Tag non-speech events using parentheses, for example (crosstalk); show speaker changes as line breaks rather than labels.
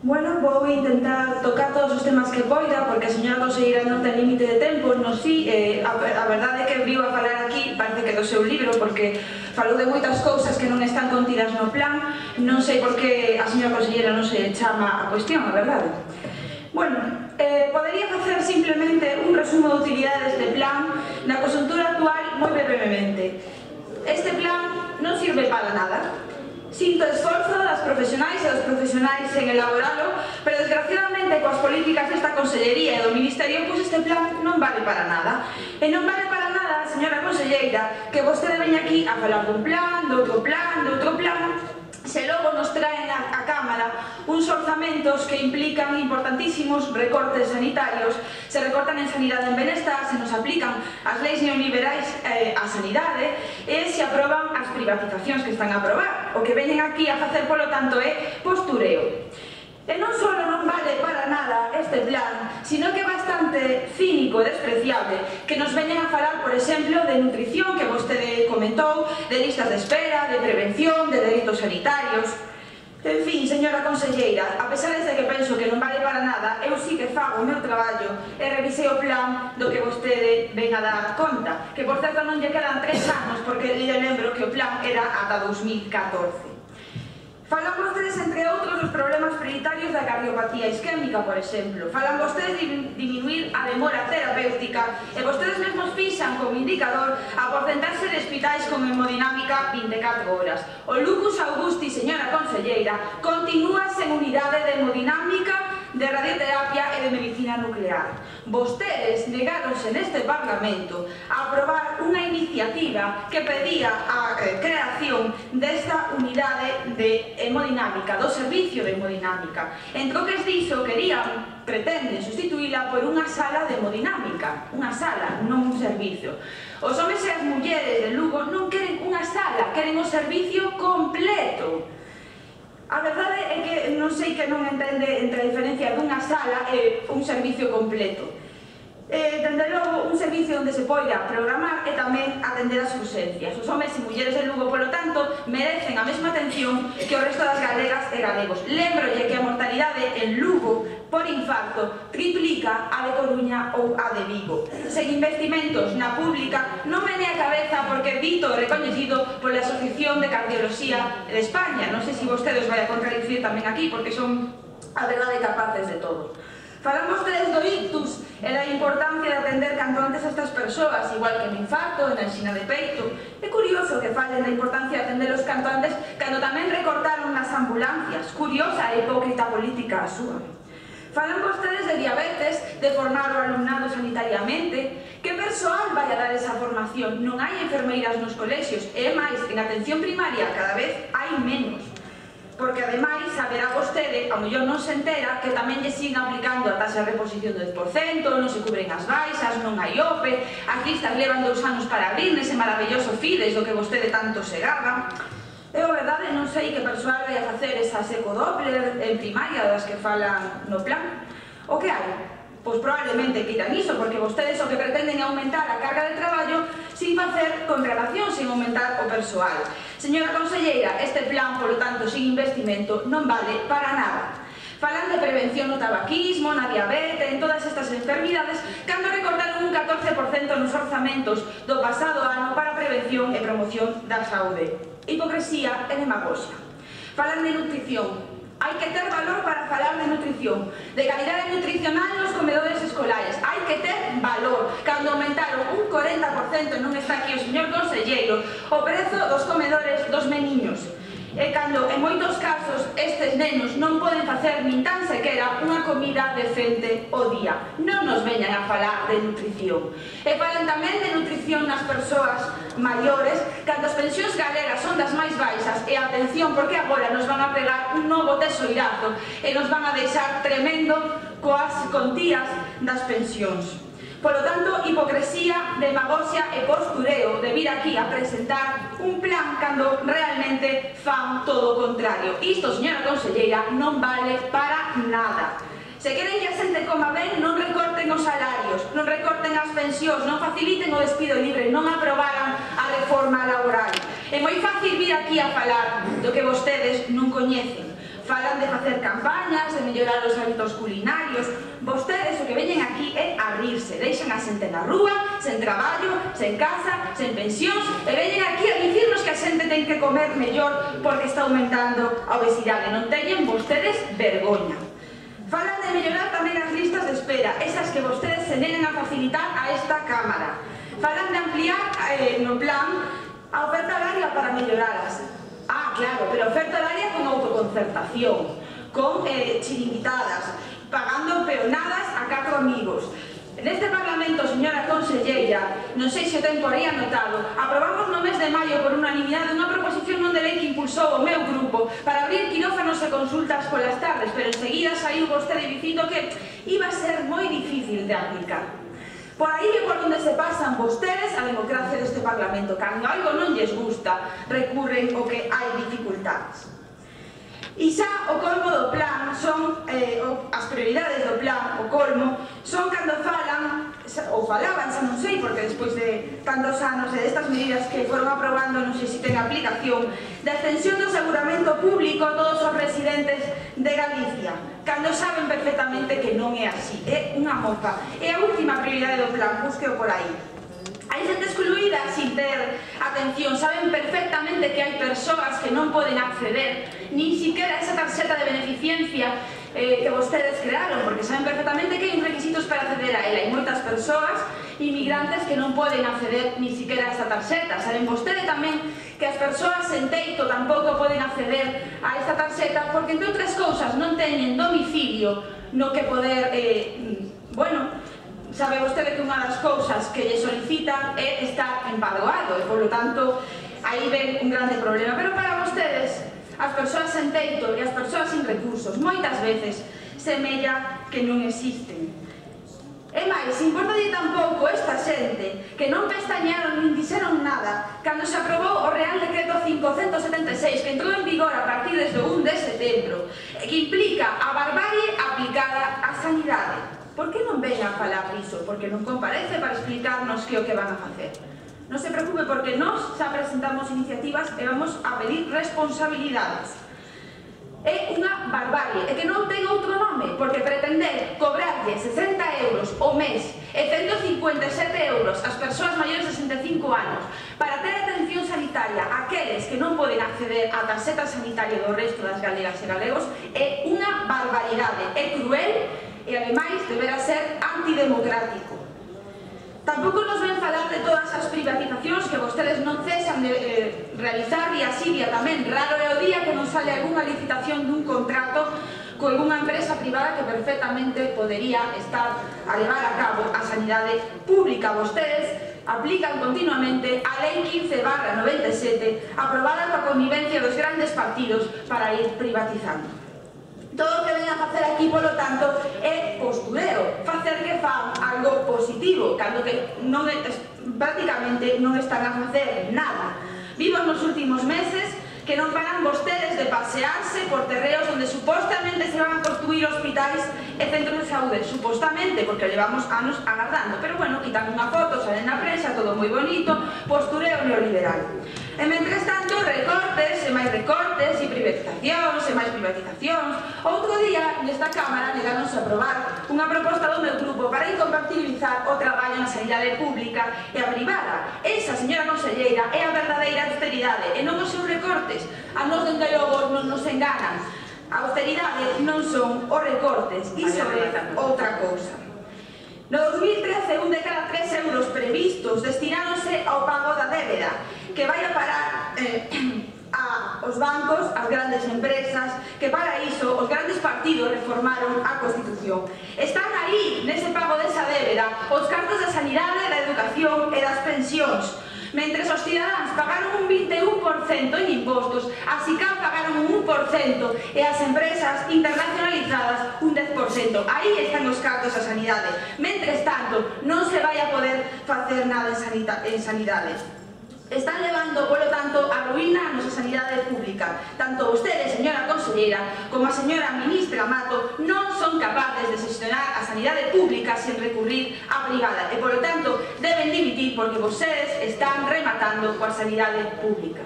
Bueno, vou intentar tocar todos os temas que poida, porque a señora Conselleira non ten límite de tempo, non si, eh, a, a verdade é que viu a falar aquí, parece que do seu libro, porque falou de moitas cousas que non están contidas no plan, non sei por que a señora Conselleira non se chama a cuestión, a verdade. Bueno, eh, podería facer simplemente un resumo de utilidades de plan na consultura actual moi brevemente. Este plan non sirve para nada, sinto esforzo das profesionais e dos profesionais en elaboralo, pero desgraciadamente coas políticas desta Consellería e do Ministerio, pois este plan non vale para nada. E non vale para nada, señora Conselleira, que vostede veña aquí a falar dun plan, doutro plan, doutro plan, se logo nos traen a, a Uns orzamentos que implican importantísimos recortes sanitarios. Se recortan en sanidade en benestar, se nos aplican as leis neoliberais eh, a sanidade e se aproban as privatizacións que están a aprobar. O que veñen aquí a facer, polo tanto, é postureo. E non só non vale para nada este plan, sino que é bastante cínico e despreciable que nos veñen a falar, por exemplo, de nutrición que vostede comentou, de listas de espera, de prevención, de delitos sanitarios... En fin, señora conselleira, a pesar de que penso que non vale para nada, eu sí que fago o meu traballo e revisei o plan do que vostede ven a dar conta, que por certo non lle quedan tres anos, porque lle lembro que o plan era ata 2014. Falan vostedes, entre outros, dos problemas prioritarios da cardiopatía isquémica, por exemplo. Falan vostedes de diminuir a demora terapéutica e vostedes mesmos fixan como indicador a porcentaxe de hospitais con hemodinámica 24 horas. O Lucus Augusti, señora conselleira, continúa sen unidade de hemodinámica de radioterapia e de medicina nuclear. Vostedes negáronse neste Parlamento a aprobar Mira que pedía a eh, creación desta unidade de hemodinámica, do servicio de hemodinámica. Entre o diso querían, pretenden sustituíla por unha sala de hemodinámica, unha sala, non un servicio. Os homes e as mulleres de Lugo non queren unha sala, queren o servicio completo. A verdade é que non sei que non entende entre a diferencia dunha sala e un servicio completo. Eh, dende logo, un servicio onde se poida programar e tamén atender as urxencias. Os homes e mulleres de Lugo, polo tanto, merecen a mesma atención que o resto das galegas e galegos. Lembrolle que a mortalidade en Lugo por infarto triplica a de Coruña ou a de Vigo. Sen investimentos na pública non me a cabeza porque Vito recoñecido pola Asociación de Cardioloxía de España. Non sei se vostedes vai a contradicir tamén aquí porque son a verdade capaces de todo. Falamos tres do ictus atender canto antes a estas persoas, igual que no infarto, na xina de peito. É curioso que falen da importancia de atender os canto antes cando tamén recortaron nas ambulancias. Curiosa e hipócrita política a súa. Falan vostedes de diabetes, de formar o alumnado sanitariamente. Que persoal vai a dar esa formación? Non hai enfermeiras nos colexios. E máis, en atención primaria cada vez hai menos porque ademais saberá vostede, a mellor non se entera, que tamén lle siguen aplicando a taxa de reposición do 10%, non se cubren as baixas, non hai OPE, as listas levan dous anos para abrir nese maravilloso Fides do que vostede tanto se gaba. Eu, a verdade, non sei que persoal vai a facer esas ecodoppler en primaria das que falan no plan. O que hai? Pois probablemente que irán iso, porque vostedes o que pretenden é aumentar a carga de traballo sin facer contratación, sin aumentar o persoal. Señora Conselleira, este plan, polo tanto, sin investimento, non vale para nada. Falan de prevención no tabaquismo, na diabetes, en todas estas enfermidades, cando recordaron un 14% nos orzamentos do pasado ano para prevención e promoción da saúde. Hipocresía e demagogia. Falan de nutrición. Hai que ter valor para falar de nutrición, de calidade nutricional nos comedores escolares, momento non está aquí o señor conselleiro, o prezo dos comedores dos meniños. E cando, en moitos casos, estes nenos non poden facer nin tan sequera unha comida decente o día. Non nos veñan a falar de nutrición. E falan tamén de nutrición nas persoas maiores, cando as pensións galegas son das máis baixas. E atención, porque agora nos van a pegar un novo tesoirazo e nos van a deixar tremendo coas contías das pensións. Polo tanto, hipocresía, demagogia e postureo de vir aquí a presentar un plan cando realmente fan todo o contrario. Isto, señora conselleira, non vale para nada. Se queren que a xente coma ben, non recorten os salarios, non recorten as pensións, non faciliten o despido libre, non aprobaran a reforma laboral. É moi fácil vir aquí a falar do que vostedes non coñecen. Falan de facer campañas, de mellorar os hábitos culinarios, que veñen aquí é abrirse, deixan a xente na rúa, sen traballo, sen casa, sen pensións, e veñen aquí a dicirnos que a xente ten que comer mellor porque está aumentando a obesidade. Non teñen vostedes vergoña. Falan de mellorar tamén as listas de espera, esas que vostedes se nenen a facilitar a esta Cámara. Falan de ampliar eh, no plan a oferta horaria para melloralas. Ah, claro, pero oferta horaria con autoconcertación, con eh, chiringuitadas, pagando peonadas a catro amigos. Neste Parlamento, señora Conselleira, non sei se o tempo aí anotado, aprobamos no mes de maio por unanimidade unha proposición non de lei que impulsou o meu grupo para abrir quirófanos e consultas polas tardes, pero enseguida saiu vostede dicindo que iba a ser moi difícil de aplicar. Por aí é por onde se pasan vostedes a democracia deste Parlamento. Cando algo non lles gusta, recurren o que hai dificultades. E xa o colmo do plan son eh, as prioridades do plan, o colmo, son cando falan ou falaban, xa non sei, porque despois de tantos anos e destas medidas que foron aprobando, non sei se ten aplicación, da extensión do aseguramento público a todos os residentes de Galicia, cando saben perfectamente que non é así, é unha mofa. É a última prioridade do plan, busqueo por aí. Hai xente excluída sin ter atención, saben perfectamente que hai persoas que non poden acceder nin siquiera esa tarxeta de beneficencia eh, que vostedes crearon, porque saben perfectamente que hai requisitos para acceder a ela. Hai moitas persoas inmigrantes que non poden acceder ni siquiera a esa tarxeta. Saben vostede tamén que as persoas en teito tampouco poden acceder a esta tarxeta porque, entre outras cousas, non teñen domicilio no que poder, eh, mm, bueno, sabe vostede que unha das cousas que lle solicitan é estar empalgoado e, polo tanto, aí ven un grande problema. Pero para vostedes, as persoas sen teito e as persoas sin recursos, moitas veces, semella que non existen. E máis, importalle tampouco esta xente que non pestañearon nin dixeron nada cando se aprobou o Real Decreto 576 que entrou en vigor a partir desde 1 de setembro e que implica a barbarie aplicada á sanidade. Por que non ven a falar diso? Porque non comparece para explicarnos que o que van a facer. Non se preocupe porque nós xa presentamos iniciativas e vamos a pedir responsabilidades. É unha barbarie, é que non ten outro nome, porque pretender cobrarlle 60 euros o mes e 157 euros ás persoas maiores de 65 anos para ter atención sanitaria aqueles que non poden acceder á tarxeta sanitaria do resto das galegas e galegos é unha barbaridade, é cruel e ademais deberá ser antidemocrático. Tampouco nos ven falar de todas as privatizacións que vostedes non cesan de eh, realizar e así día tamén. Raro é o día que non sale algunha licitación dun contrato con unha empresa privada que perfectamente podería estar a levar a cabo a sanidade pública. Vostedes aplican continuamente a Lei 15 barra 97 aprobada coa convivencia dos grandes partidos para ir privatizando. Todo o que ven a facer aquí, polo tanto, é postureo, facer que fan algo positivo, cando que non é, prácticamente non están a facer nada. Vimos nos últimos meses que non paran vostedes de pasearse por terreos onde supostamente se van a construir hospitais e centros de saúde, supostamente, porque levamos anos agardando, pero bueno, quitan unha foto, salen na prensa, todo moi bonito, postureo neoliberal. E mentres tanto, recortes e máis recortes e privatizacións e máis privatizacións. Outro día, nesta Cámara, negaronse a aprobar unha proposta do meu grupo para incompatibilizar o traballo na sanidade pública e a privada. Esa, señora conselleira, é a verdadeira austeridade e non os seus recortes. A nos, dende logo, non nos enganan. A austeridade non son os recortes, iso é outra cousa. No 2013, un de cada tres euros previstos destináronse ao pago da débeda que vai a parar eh, (clears throat) a os bancos, as grandes empresas, que para iso os grandes partidos reformaron a Constitución. Están aí, nese pago desa débeda, os cartos da sanidade, da educación e das pensións, mentre os cidadáns pagaron un 21% en impostos, así SICAP pagaron un 1% e as empresas internacionalizadas un 10%. Aí están os cartos a sanidade. Mentre tanto, non se vai a poder facer nada en sanidade. En sanidade. Están levando, polo tanto, a ruína a nosa sanidade pública. Tanto vostedes, señora conselleira, como a señora ministra Mato, non son capaces de gestionar a sanidade pública sen recurrir á privada. E, polo tanto, deben dimitir porque vostedes están rematando coa sanidade pública.